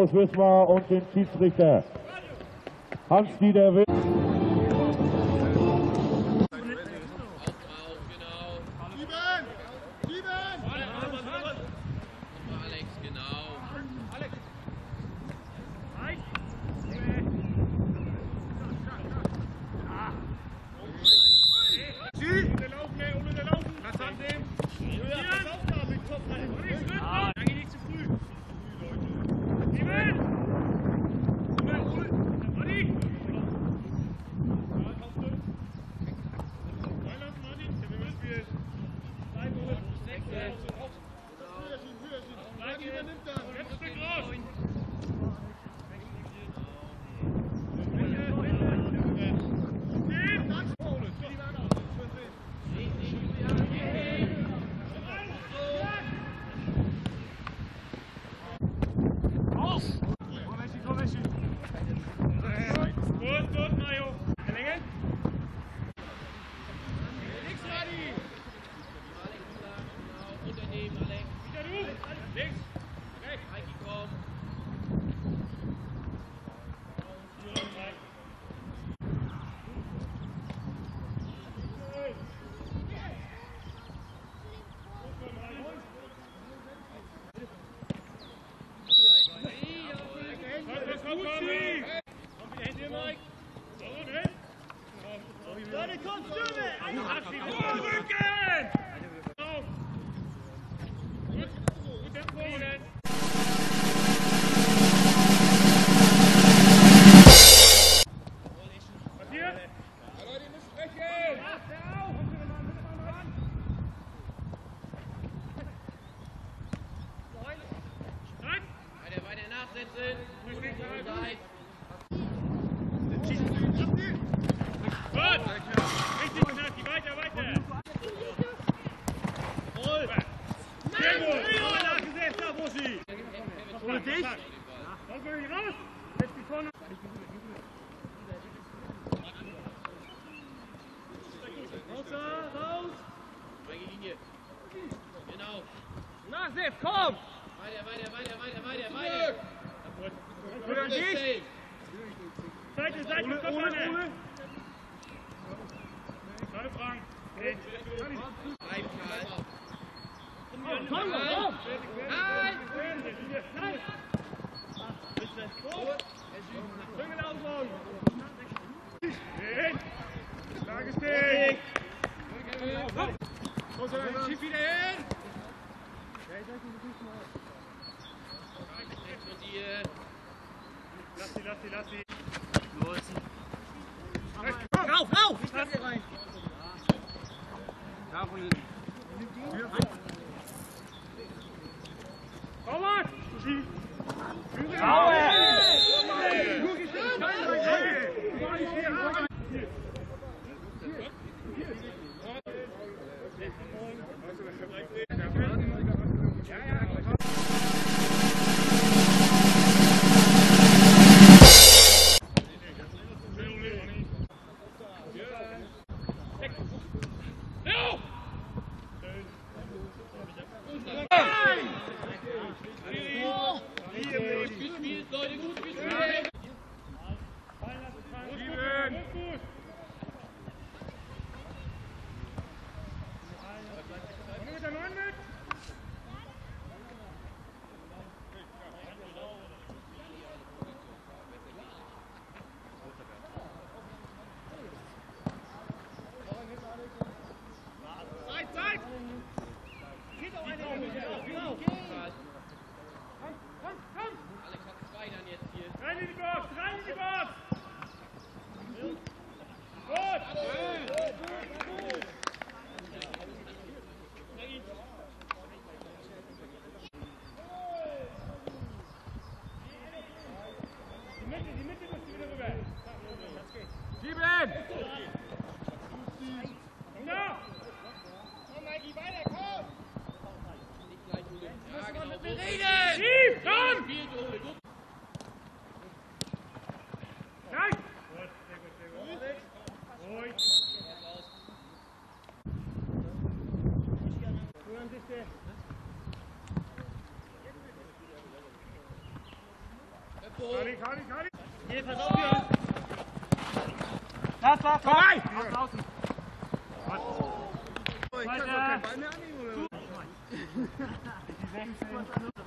aus Wismar und den Schiedsrichter Hans-Dieter Witt. Dich? Komm, geh raus! Lass sie, lass sie, lass sie. Kari, Kari, Kari. Yes, pass auf, Björn. Lass, lass, Vorbei! Lass draußen. Oh. Ich kann doch keinen Ball mehr annehmen, oder? Die 16.